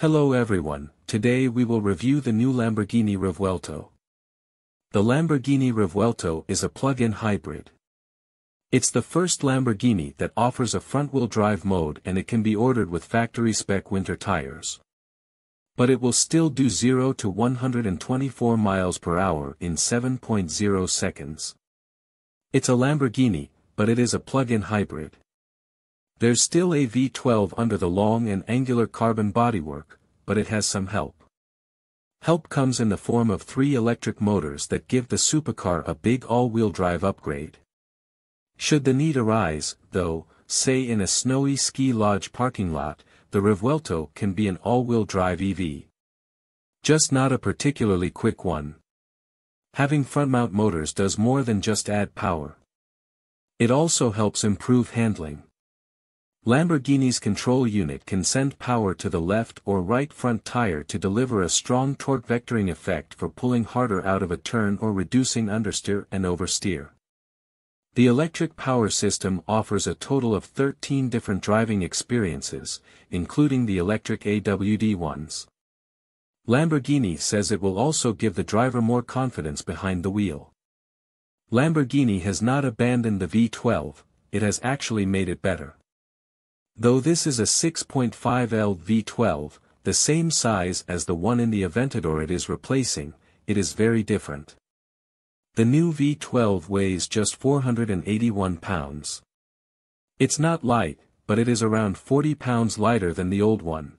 Hello everyone, today we will review the new Lamborghini Revuelto. The Lamborghini Revuelto is a plug-in hybrid. It's the first Lamborghini that offers a front-wheel drive mode and it can be ordered with factory-spec winter tires. But it will still do 0 to 124 miles per hour in 7.0 seconds. It's a Lamborghini, but it is a plug-in hybrid. There's still a V12 under the long and angular carbon bodywork, but it has some help. Help comes in the form of three electric motors that give the supercar a big all-wheel drive upgrade. Should the need arise, though, say in a snowy ski lodge parking lot, the Revuelto can be an all-wheel drive EV. Just not a particularly quick one. Having front-mount motors does more than just add power. It also helps improve handling. Lamborghini's control unit can send power to the left or right front tire to deliver a strong torque vectoring effect for pulling harder out of a turn or reducing understeer and oversteer. The electric power system offers a total of 13 different driving experiences, including the electric AWD ones. Lamborghini says it will also give the driver more confidence behind the wheel. Lamborghini has not abandoned the V12, it has actually made it better. Though this is a 6.5L V12, the same size as the one in the Aventador it is replacing, it is very different. The new V12 weighs just 481 pounds. It's not light, but it is around 40 pounds lighter than the old one.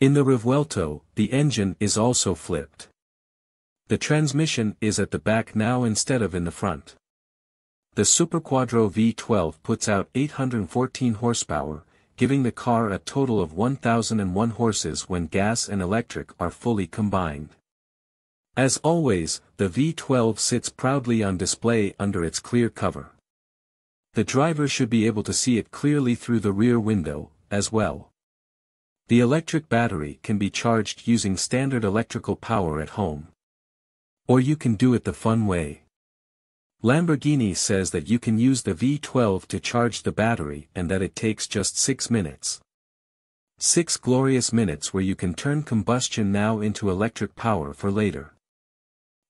In the Revuelto, the engine is also flipped. The transmission is at the back now instead of in the front. The Superquadro V12 puts out 814 horsepower, giving the car a total of 1001 horses when gas and electric are fully combined. As always, the V12 sits proudly on display under its clear cover. The driver should be able to see it clearly through the rear window, as well. The electric battery can be charged using standard electrical power at home. Or you can do it the fun way. Lamborghini says that you can use the V12 to charge the battery and that it takes just 6 minutes. 6 glorious minutes where you can turn combustion now into electric power for later.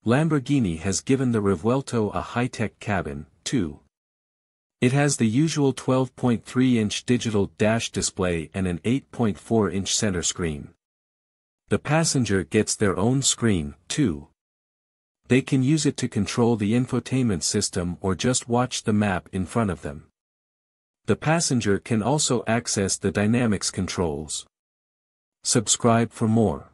Lamborghini has given the Revuelto a high-tech cabin, too. It has the usual 12.3-inch digital dash display and an 8.4-inch center screen. The passenger gets their own screen, too. They can use it to control the infotainment system or just watch the map in front of them. The passenger can also access the dynamics controls. Subscribe for more.